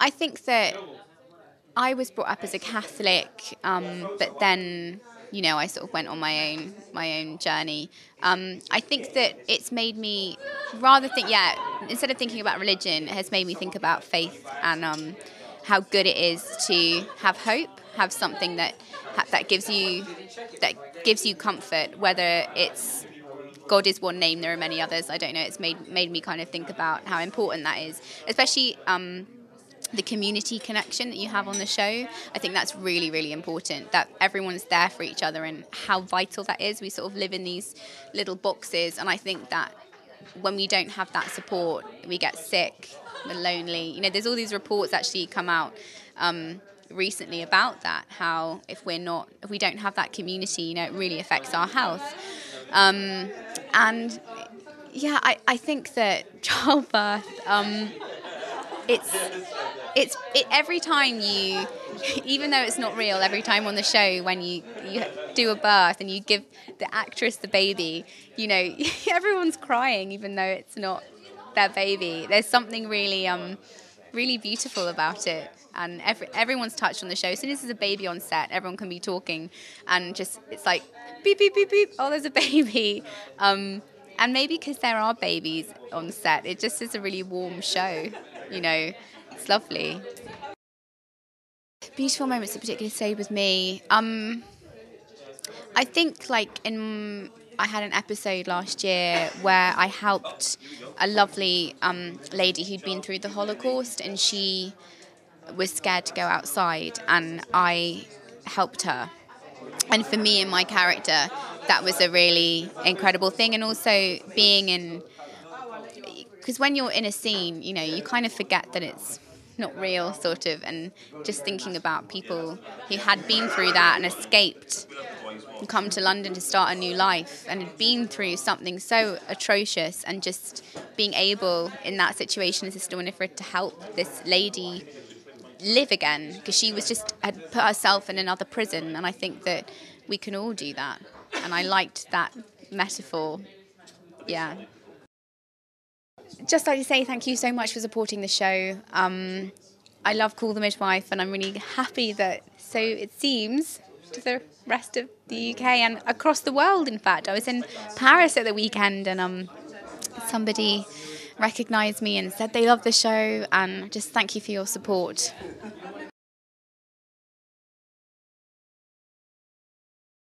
I think that I was brought up as a Catholic, um, but then you know I sort of went on my own my own journey. Um, I think that it's made me rather think yeah instead of thinking about religion, it has made me think about faith and um, how good it is to have hope, have something that that gives you that gives you comfort, whether it's God is one name. There are many others. I don't know. It's made made me kind of think about how important that is, especially um, the community connection that you have on the show. I think that's really really important. That everyone's there for each other and how vital that is. We sort of live in these little boxes, and I think that when we don't have that support, we get sick, we're lonely. You know, there's all these reports actually come out. Um, recently about that how if we're not if we don't have that community you know it really affects our health um, and yeah, I, I think that childbirth, um, it's it's it, every time you, even though it's not real, every time on the show when you you do a birth and you give the actress the baby, you know, everyone's crying even though it's not their baby. There's something really um really beautiful about it and every, everyone's touched on the show. As soon as there's a baby on set, everyone can be talking, and just it's like beep beep beep beep. Oh, there's a baby, um, and maybe because there are babies on set, it just is a really warm show. You know, it's lovely. Beautiful moments that particularly stayed with me. Um, I think like in I had an episode last year where I helped a lovely um, lady who'd been through the Holocaust, and she was scared to go outside, and I helped her. And for me and my character, that was a really incredible thing. And also being in, because when you're in a scene, you know, you kind of forget that it's not real, sort of, and just thinking about people who had been through that and escaped and come to London to start a new life and had been through something so atrocious and just being able in that situation as Sister Winifred to help this lady live again because she was just had put herself in another prison and I think that we can all do that. And I liked that metaphor. Yeah just like to say thank you so much for supporting the show um, I love Call the Midwife and I'm really happy that so it seems to the rest of the UK and across the world in fact I was in Paris at the weekend and um somebody recognized me and said they love the show and just thank you for your support.